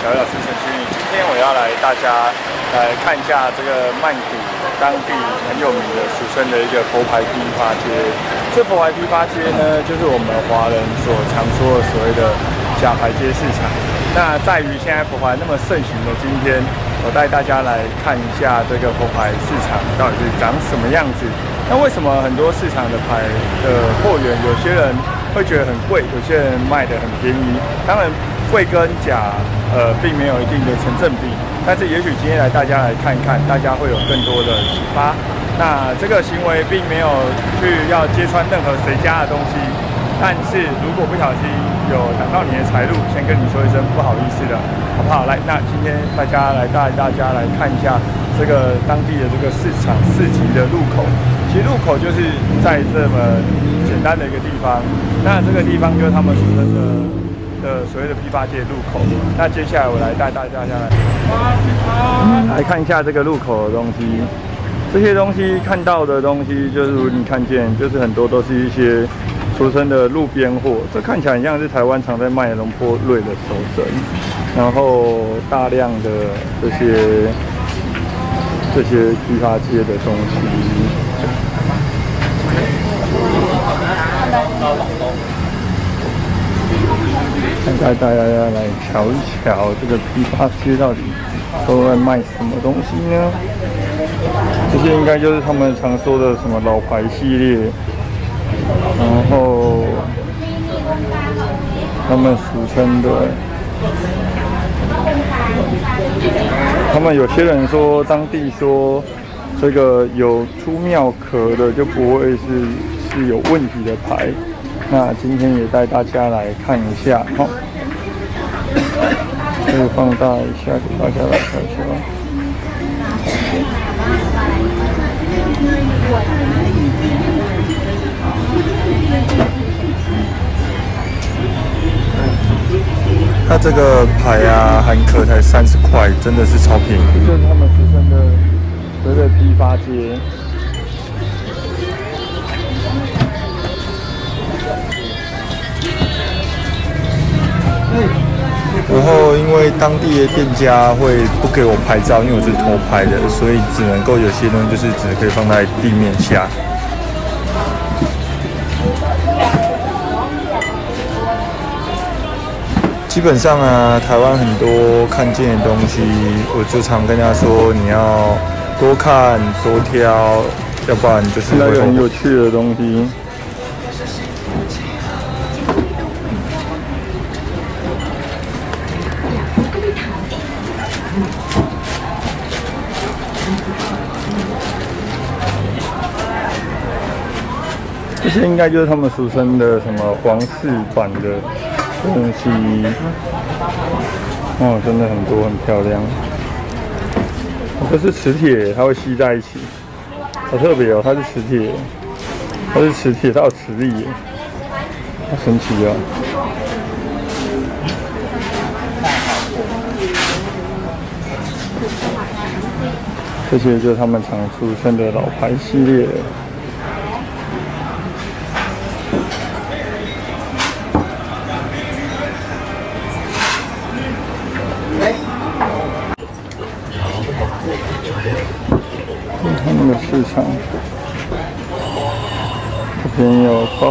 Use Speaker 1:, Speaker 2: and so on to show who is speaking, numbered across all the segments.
Speaker 1: 小老师陈勋宇。今天我要来大家来看一下这个曼谷当地很有名的俗称的一个佛牌批发街。这佛牌批发街呢，就是我们华人所常说的所谓的假牌街市场。那在于现在佛牌那么盛行的今天，我带大家来看一下这个佛牌市场到底是长什么样子。那为什么很多市场的牌的货源，有些人会觉得很贵，有些人卖的很便宜？当然。贵跟假，呃，并没有一定的成正比，但是也许今天来大家来看一看，大家会有更多的启发。那这个行为并没有去要揭穿任何谁家的东西，但是如果不小心有挡到你的财路，先跟你说一声不好意思的，好不好？来，那今天大家来带大家来看一下这个当地的这个市场市集的入口。其实入口就是在这么简单的一个地方，那这个地方就是他们俗称的。的所谓的批发街入口，那接下来我来带大家下来，来看一下这个入口的东西。这些东西看到的东西，就是如你看见，就是很多都是一些俗称的路边货。这看起来很像是台湾常在卖的龙坡瑞的手绳，然后大量的这些这些批发街的东西。带大家来瞧一瞧这个批发街到底都在卖什么东西呢？这些应该就是他们常说的什么老牌系列，然后他们俗称的，他们有些人说当地说这个有出庙壳的就不会是是有问题的牌。那今天也带大家来看一下，好，可以放大一下给大家来看一下。它这个牌啊，含壳才三十块，真的是超便宜。这是他们俗称的所谓的批发街。然后，因为当地的店家会不给我拍照，因为我是偷拍的，所以只能够有些东西就是只可以放在地面下。基本上啊，台湾很多看见的东西，我就常跟他说，你要多看多挑，要不然就是那个很有趣的东西。这些应该就是他们俗称的什么皇室版的东西，哦，真的很多，很漂亮。这是磁铁，它会吸在一起，好特别哦，它是磁铁，它是磁铁，它有磁力，好神奇哦。这些就是他们常出现的老牌系列。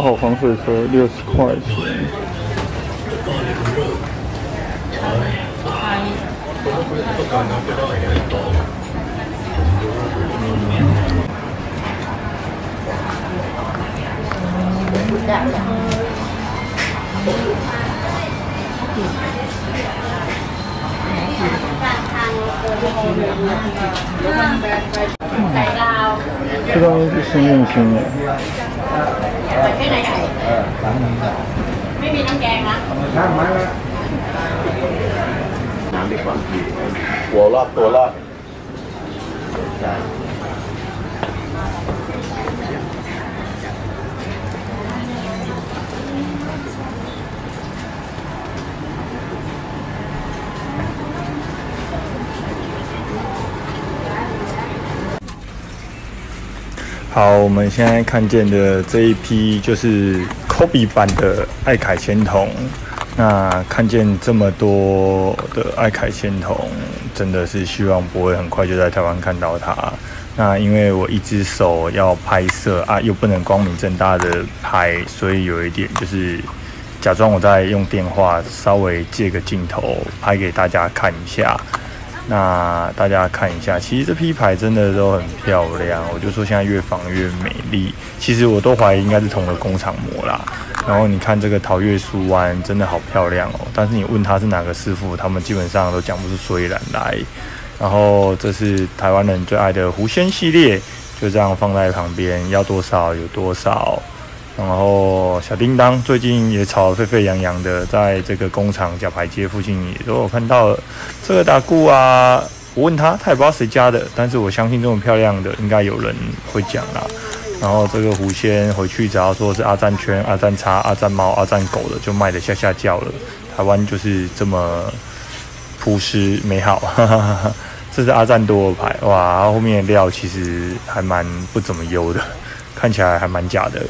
Speaker 1: 好，防水车六十块钱。这东西 เปิดแค่ไหนก่เออไม่มีน้ำแกงนะข้างไมนะน้ำดีกว่าหัวรอบตัวรอบ 好，我们现在看见的这一批就是 Kobe 版的爱凯千童。
Speaker 2: 那看见这么多的爱凯仙童，真的是希望不会很快就在台湾看到它。那因为我一只手要拍摄啊，又不能光明正大的拍，所以有一点就是假装我在用电话，稍微借个镜头拍给大家看一下。那大家看一下，其实这批牌真的都很漂亮。我就说现在越仿越美丽。其实我都怀疑应该是同个工厂模啦。然后你看这个桃月苏湾真的好漂亮哦。但是你问他是哪个师傅，他们基本上都讲不出所以然来。然后这是台湾人最爱的狐仙系列，就这样放在旁边，要多少有多少。然后小叮当最近也炒得沸沸扬扬的，在这个工厂假牌街附近也都有看到。这个打鼓啊，我问他，他也不知道谁家的，但是我相信这么漂亮的，应该有人会讲啦。然后这个狐仙回去只要说是阿赞圈、阿赞叉、阿赞猫、阿赞狗的，就卖的下下叫了。台湾就是这么朴实美好。哈哈哈哈这是阿赞多的牌哇，后面的料其实还蛮不怎么优的，看起来还蛮假的。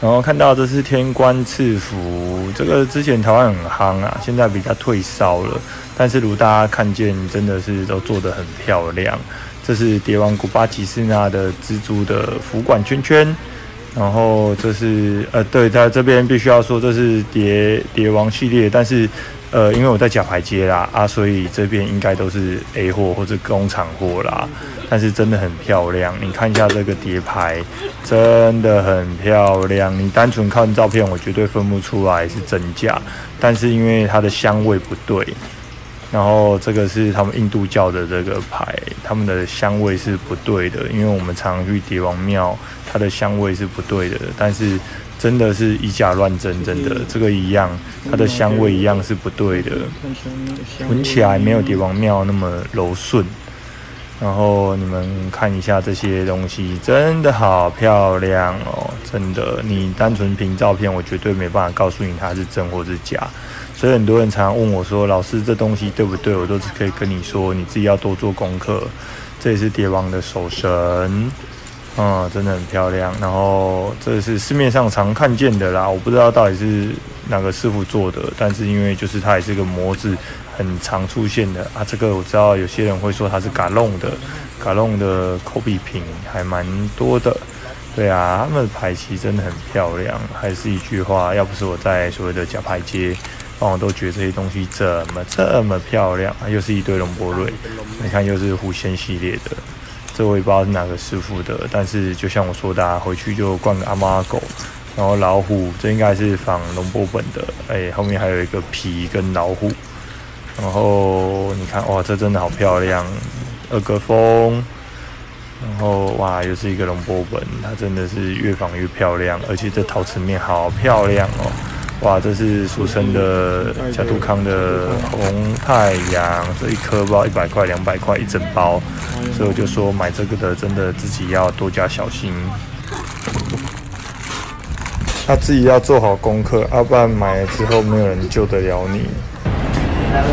Speaker 2: 然后看到这是天官赐福，这个之前台湾很夯啊，现在比较退烧了。但是如大家看见，真的是都做得很漂亮。这是蝶王古巴吉斯纳的蜘蛛的福管圈圈，然后这是呃，对，在这边必须要说这是蝶蝶王系列，但是。呃，因为我在假牌街啦啊，所以这边应该都是 A 货或者工厂货啦。但是真的很漂亮，你看一下这个碟牌，真的很漂亮。你单纯看照片，我绝对分不出来是真假。但是因为它的香味不对，然后这个是他们印度教的这个牌，他们的香味是不对的。因为我们常去蝶王庙，它的香味是不对的，但是。真的是以假乱真，真的这个一样，它的香味一样是不对的，闻起来没有蝶王庙那么柔顺。然后你们看一下这些东西，真的好漂亮哦！真的，你单纯凭照片，我绝对没办法告诉你它是真或是假。所以很多人常常问我说：“老师，这东西对不对？”我都是可以跟你说，你自己要多做功课。这也是蝶王的手绳。嗯，真的很漂亮。然后这是市面上常看见的啦，我不知道到底是哪个师傅做的，但是因为就是它也是个模子，很常出现的啊。这个我知道有些人会说它是嘎弄的，嘎弄的口笔品还蛮多的。对啊，他们的牌其实真的很漂亮。还是一句话，要不是我在所谓的假牌街，我都觉得这些东西怎么这么漂亮啊！又是一堆龙波瑞，你看又是狐仙系列的。这我也不知道是哪个师傅的，但是就像我说的，回去就灌个阿猫阿狗，然后老虎，这应该是仿龙波本的，哎，后面还有一个皮跟老虎，然后你看，哇，这真的好漂亮，二个风，然后哇，又是一个龙波本，它真的是越仿越漂亮，而且这陶瓷面好漂亮哦。哇，这是俗称的加杜康的红太阳，这一颗不知道一百块、两百块一整包，所以我就说买这个的真的自己要多加小心，他自己要做好功课，要不然买了之后没有人救得了你。然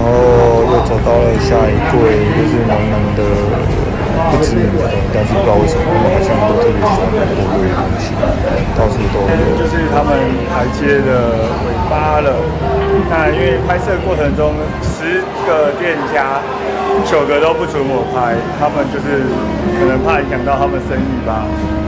Speaker 2: 后又走到了下一柜，就是浓浓的。不知名的，但是不知道为什么他们好像都特别喜欢很多的东西，到处都有。就是他们台阶的尾巴了。那因为拍摄过程中，十个店家九个都不准我拍，他们就是可能怕影响到他们生意吧。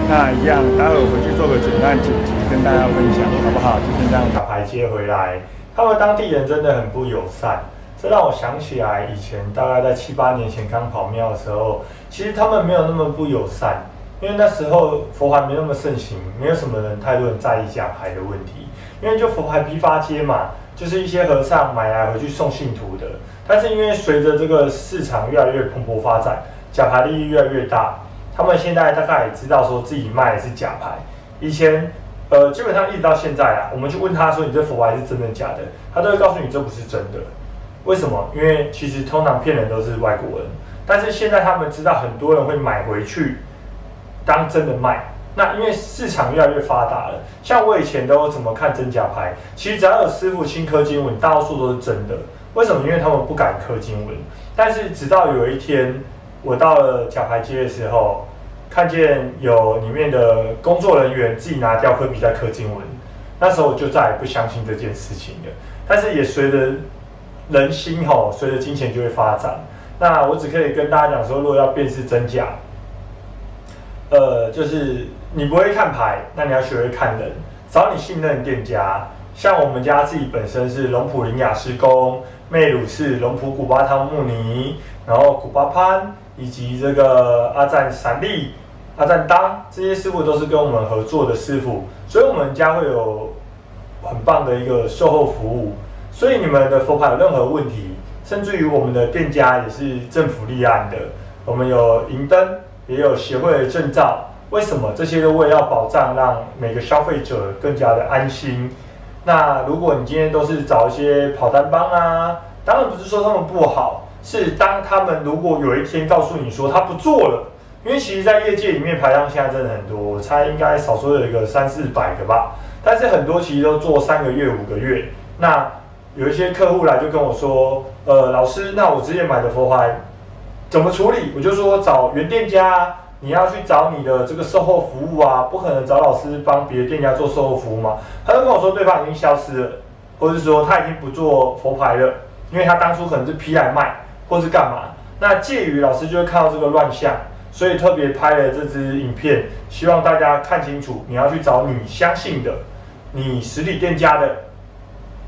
Speaker 2: 那一样，待会回去做个简单剪辑跟大家分享，好不好？就是这样打牌接回来。他们当地人真的很不友善。这让我想起来，以前大概在七八年前刚跑庙的时候，其实他们没有那么不友善，因为那时候佛牌没那么盛行，没有什么人太多人在意假牌的问题，因为就佛牌批发街嘛，就是一些和尚买来回去送信徒的。但是因为随着这个市场越来越蓬勃发展，假牌利益越来越大，他们现在大概也知道说自己卖的是假牌。以前，呃，基本上一直到现在啊，我们去问他说你这佛牌是真的假的，他都会告诉你这不是真的。为什么？因为其实通常骗人都是外国人，但是现在他们知道很多人会买回去当真的卖。那因为市场越来越发达了，像我以前都怎么看真假牌？其实只要有师傅亲刻经文，大多数都是真的。为什么？因为他们不敢刻经文。但是直到有一天，我到了假牌街的时候，看见有里面的工作人员自己拿雕刻笔在刻经文。那时候我就再也不相信这件事情了。但是也随着人心吼，随着金钱就会发展。那我只可以跟大家讲说，如果要辨识真假，呃，就是你不会看牌，那你要学会看人，找你信任店家。像我们家自己本身是龙普林雅施工，魅乳是龙普古巴汤慕尼，然后古巴潘以及这个阿赞闪利、阿赞当这些师傅都是跟我们合作的师傅，所以我们家会有很棒的一个售后服务。所以你们的佛牌有任何问题，甚至于我们的店家也是政府立案的，我们有银灯，也有协会的证照。为什么这些都为了要保障，让每个消费者更加的安心？那如果你今天都是找一些跑单帮啊，当然不是说他们不好，是当他们如果有一天告诉你说他不做了，因为其实，在业界里面排档现在真的很多，我猜应该少说有一个三四百个吧，但是很多其实都做三个月、五个月，那。有一些客户来就跟我说，呃，老师，那我之前买的佛牌怎么处理？我就说找原店家，你要去找你的这个售后服务啊，不可能找老师帮别的店家做售后服务嘛。他就跟我说，对方已经消失了，或者说他已经不做佛牌了，因为他当初可能是批来卖，或是干嘛。那介于老师就会看到这个乱象，所以特别拍了这支影片，希望大家看清楚，你要去找你相信的，你实体店家的。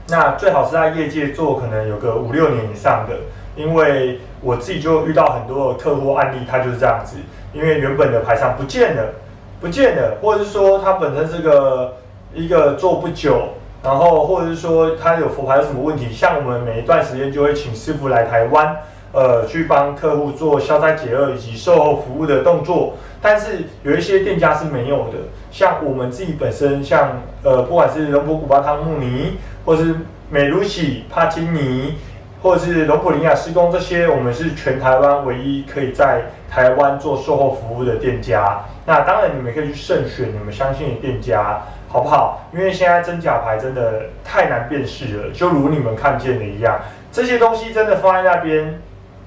Speaker 2: 那最好是在业界做，可能有个五六年以上的，因为我自己就遇到很多的客户案例，他就是这样子，因为原本的牌场不见了，不见了，或者是说他本身是个一个做不久，然后或者是说他有佛牌有什么问题，像我们每一段时间就会请师傅来台湾，呃，去帮客户做消灾解厄以及售后服务的动作，但是有一些店家是没有的，像我们自己本身，像呃，不管是龙博古巴汤慕尼。或是美如喜、帕金尼，或者是龙普林亚施工这些，我们是全台湾唯一可以在台湾做售后服务的店家。那当然，你们可以去慎选你们相信的店家，好不好？因为现在真假牌真的太难辨识了，就如你们看见的一样，这些东西真的放在那边，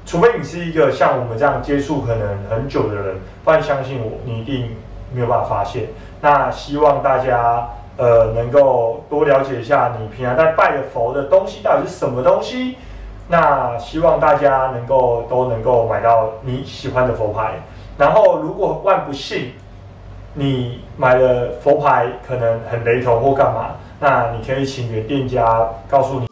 Speaker 2: 除非你是一个像我们这样接触可能很久的人，不然相信我，你一定没有办法发现。那希望大家。呃，能够多了解一下你平常在拜的佛的东西到底是什么东西。那希望大家能够都能够买到你喜欢的佛牌。然后，如果万不幸你买了佛牌可能很雷同或干嘛，那你可以请原店家告诉你